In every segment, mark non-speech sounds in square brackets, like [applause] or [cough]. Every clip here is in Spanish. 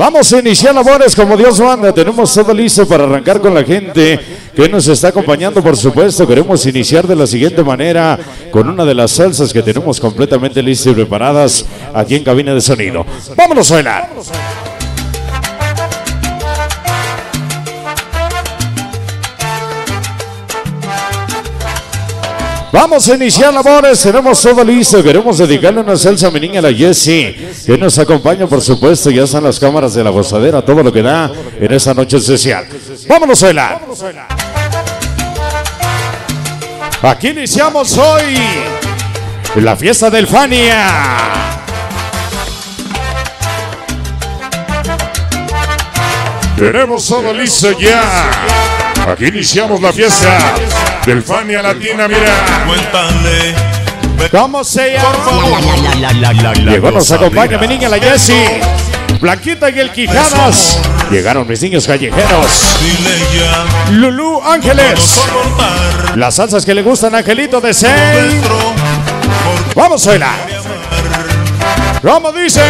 Vamos a iniciar labores como Dios manda. Tenemos todo listo para arrancar con la gente que nos está acompañando, por supuesto. Queremos iniciar de la siguiente manera con una de las salsas que tenemos completamente listas y preparadas aquí en cabina de sonido. Vámonos a bailar. Vamos a iniciar labores, tenemos todo listo, queremos dedicarle una salsa a mi niña la Jessie, que nos acompaña por supuesto, ya están las cámaras de la gozadera, todo lo que da en esta noche especial. Vámonos a. Aquí iniciamos hoy la fiesta del Fania. Tenemos todo listo ya. Aquí iniciamos la fiesta del Fania Latina, mira. Cuéntale. ¿Cómo se llama? Llegó, nos acompaña mi niña la Jessie. Blanquita y el Quijadas. Llegaron mis niños callejeros. Lulú Ángeles. Las salsas que le gustan Angelito de Seis. Vamos a bailar. ¿Cómo dice?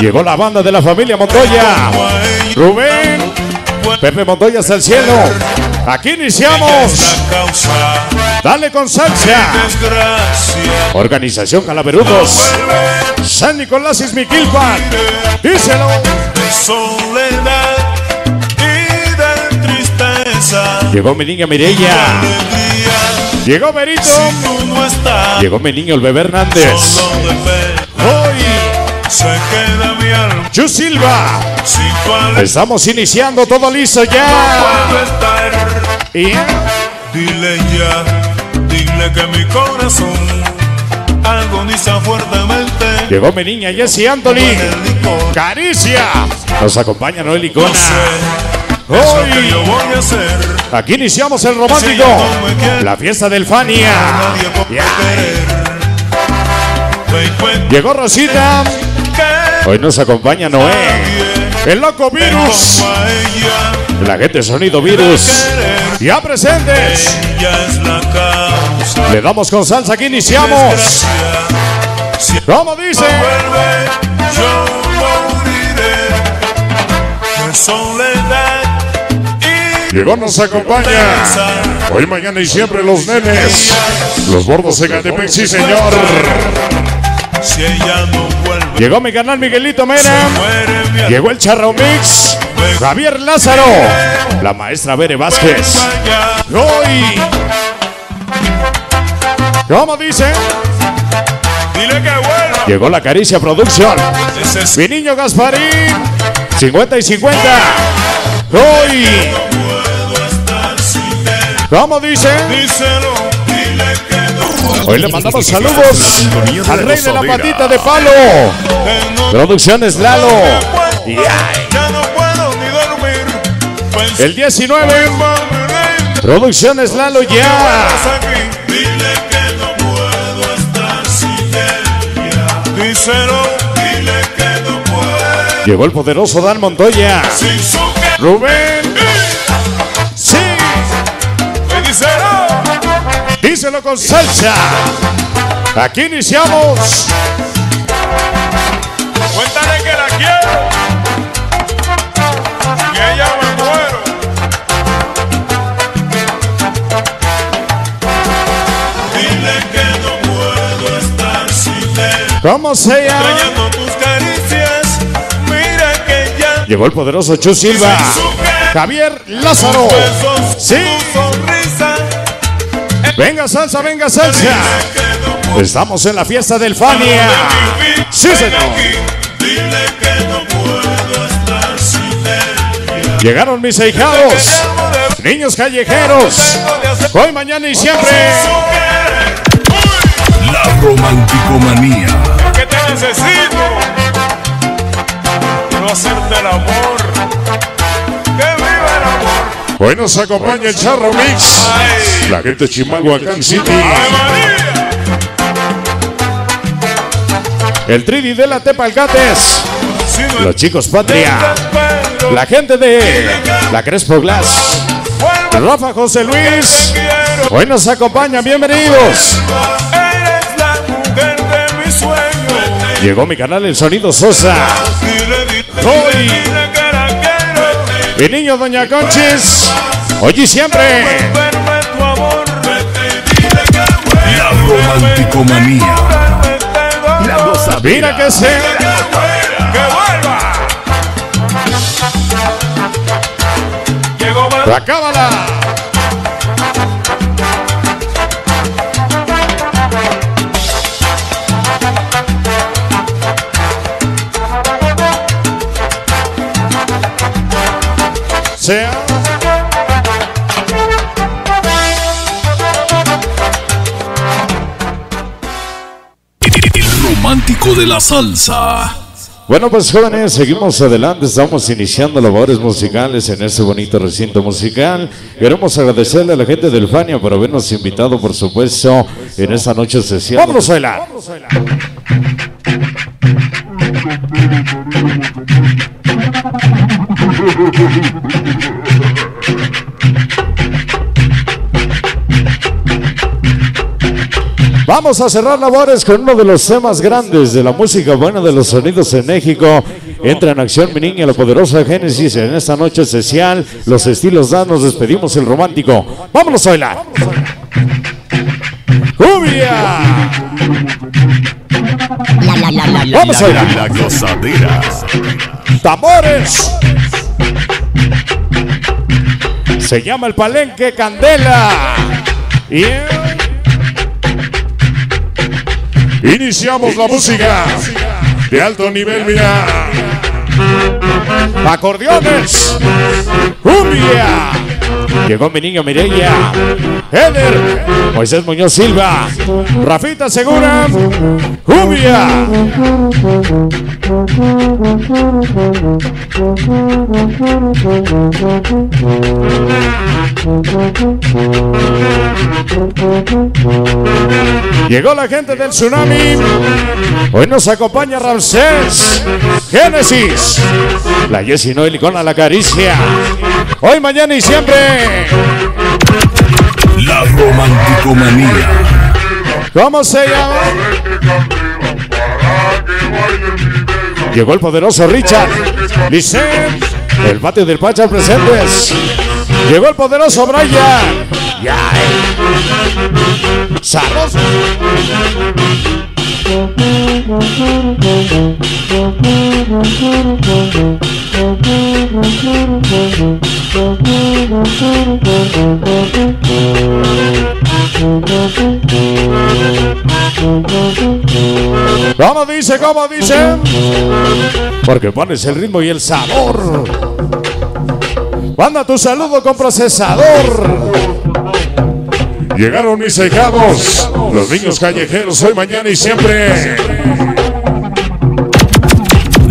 Llegó la banda de la familia Montoya. Rubén, Pepe Montoya hasta el cielo. Aquí iniciamos. Dale con salsa. Organización Calaverudos. San Nicolás Ismiquilpan. Díselo. De soledad y de tristeza. Llegó mi niña Mireya. Llegó Berito. Si no. Llegó mi niño el bebé Hernández. Chu Silva. Si Estamos iniciando todo listo ya. estar. Y Dile ya, dile que mi corazón agoniza fuertemente. llegó mi niña Jessie Anthony. Caricia. Nos acompaña Noel No Icona. sé, Hoy, aquí iniciamos el romántico. La fiesta del Fania. Llegó Rosita. Hoy nos acompaña Noé. El loco virus. La gente sonido virus. Ya presentes. Le damos con salsa. Aquí iniciamos. ¿Cómo dice? Llegó, nos acompaña. Hoy, mañana y siempre los nenes. Los bordos de Catepec, sí señor. si ella no Llegó mi canal Miguelito alma. Llegó el Charro Mix. Javier Lázaro. La maestra Bere Vázquez. Hoy. ¿Cómo dice? Dile que vuelva. Llegó la Caricia es Mi niño Gasparín. 50 y 50. Hoy. ¿Cómo dice? Díselo, dile que. Hoy le mandamos saludos al rey de la patita de palo. Producciones Lalo. el 19. en morir. Producciones Lalo ya. Llegó el poderoso Dan Montoya. Rubén. Díselo con salsa. Aquí iniciamos. Cuéntale que la quiero. Y ella me muero. Dile que no puedo estar sin él. ¿Cómo se llama? Extrañando tus caricias. Mira que ya. Llegó el poderoso Chu Silva. Javier Lázaro. Sí. tu sonrisa. Venga salsa, venga salsa. No Estamos en la fiesta del Fania. Sí, señor. aquí. Dile que no puedo estar sin él. Llegaron mis ahijados. Niños callejeros. Hoy, mañana y siempre. La Romanticomanía. que te necesito. Quiero hacerte el amor. Que viva el amor. Hoy nos acompaña el Charro Mix. La gente de Chimalhuacán City. El Tridi de la Tepalcates. Los chicos Patria. La gente de la Crespo Glass. Rafa José Luis. Hoy nos acompañan. Bienvenidos. Llegó mi canal El Sonido Sosa. Hoy. Mi niño Doña Conchis. Hoy y siempre. Vuelve. La romanticomanía. La gozadera. Mira que sea. Que vuelva. Llegó. La cábala. Sea. Romántico de la salsa. Bueno, pues jóvenes, seguimos adelante, estamos iniciando labores musicales en este bonito recinto musical. Queremos agradecerle a la gente del Fania por habernos invitado, por supuesto, en esta noche especial. ¡Vámonos a bailar! [laughs] Vamos a cerrar labores con uno de los temas grandes de la música buena de los sonidos en México. Entra en acción mi niña, la poderosa Génesis, en esta noche especial. Los estilos dan, nos despedimos el romántico. ¡Vámonos a bailar! ¡Cumbia! ¡Vamos a bailar! La gozadera. ¡Tambores! Se llama el Palenque Candela. Y iniciamos la música de alto nivel, mira. Acordeones. Cumbia. Llegó mi niño Mireya. Eder. Moisés Muñoz Silva. Rafita Segura. Cumbia. Llegó la gente del tsunami. Hoy nos acompaña Ramsés. Génesis. La Jessie Noel con la caricia. Hoy, mañana y siempre. La romanticomanía. ¿Cómo se llama? Llegó el poderoso Richard. Licen. El bate del Pacha presentes. Llegó el poderoso Brian. Ya. eh. ¿Cómo dice? ¿Cómo dice? Porque pones el ritmo y el sabor. Manda tu saludo con procesador. Llegaron mis hijados, los niños callejeros, hoy, mañana y siempre.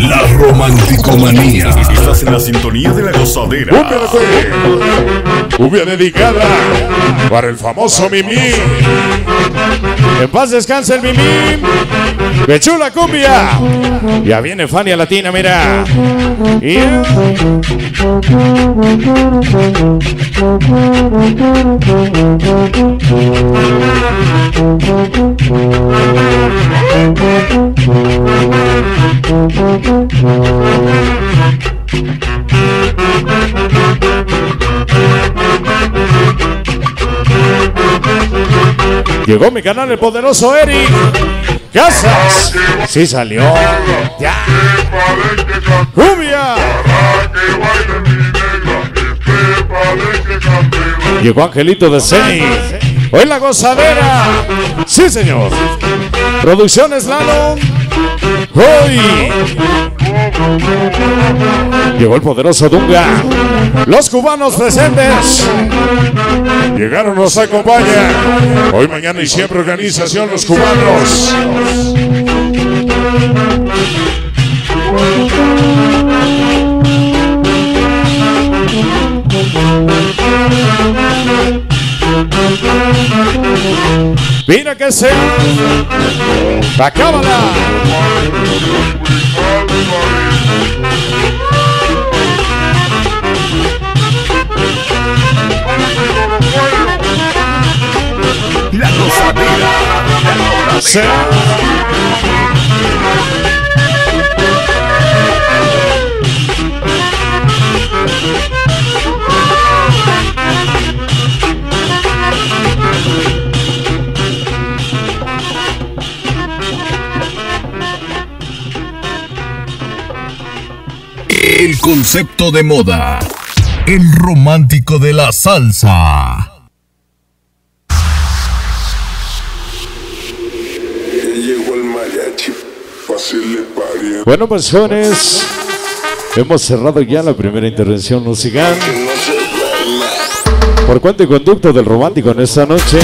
La romanticomanía. Estás en la sintonía de la gozadera. Cumbia de fe. Cumbia dedicada para el famoso Mimi. En paz descanse el Mimi. Pechula cumbia. Ya viene Fania Latina, mira. Y llegó mi canal el poderoso Eric. Casas. Sí salió. Ya. Cumbia. Llegó Angelito de Ceni. Hoy la gozadera. Sí, señor. Producciones Lalo. Hoy. Llegó el poderoso Dunga. Los cubanos presentes. Llegaron, nos acompaña. Hoy, mañana y siempre organización Los Cubanos. Mira que sea. Acábala. La gozadera. Sea. El concepto de moda. El romántico de la salsa. Llegó el mariachi, pásele pariente. Bueno, jóvenes, hemos cerrado ya la primera intervención musical. Por cuanto y conducto del romántico en esta noche.